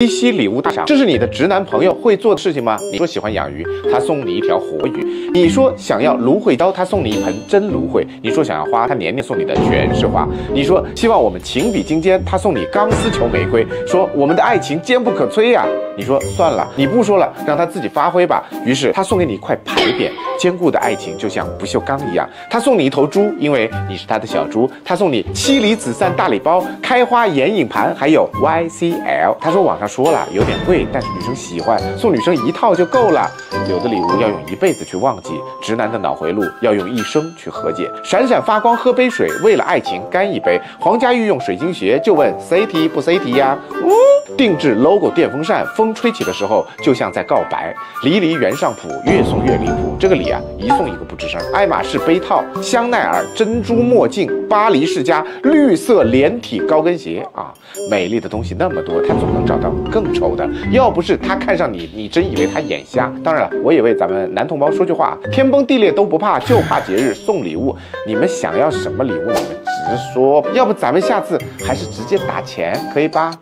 七夕礼物大赏，这是你的直男朋友会做的事情吗？你说喜欢养鱼，他送你一条活鱼；你说想要芦荟刀，他送你一盆真芦荟；你说想要花，他年年送你的全是花；你说希望我们情比金坚，他送你钢丝球玫瑰，说我们的爱情坚不可摧呀。你说算了，你不说了，让他自己发挥吧。于是他送给你一块牌匾，坚固的爱情就像不锈钢一样。他送你一头猪，因为你是他的小猪。他送你妻离子散大礼包，开花眼影盘，还有 YCL。他说网上。说了有点贵，但是女生喜欢，送女生一套就够了。有的礼物要用一辈子去忘记，直男的脑回路要用一生去和解。闪闪发光，喝杯水，为了爱情干一杯。黄家玉用水晶鞋，就问 CT 不 CT 呀？嗯，定制 logo 电风扇，风吹起的时候就像在告白。离离原上谱，越送越离谱。这个礼啊，一送一个不吱声。爱马仕杯套，香奈儿珍珠墨镜，巴黎世家绿色连体高跟鞋啊，美丽的东西那么多，他总能找到。更丑的，要不是他看上你，你真以为他眼瞎。当然了，我也为咱们男同胞说句话：天崩地裂都不怕，就怕节日送礼物。你们想要什么礼物，你们直说。要不咱们下次还是直接打钱，可以吧？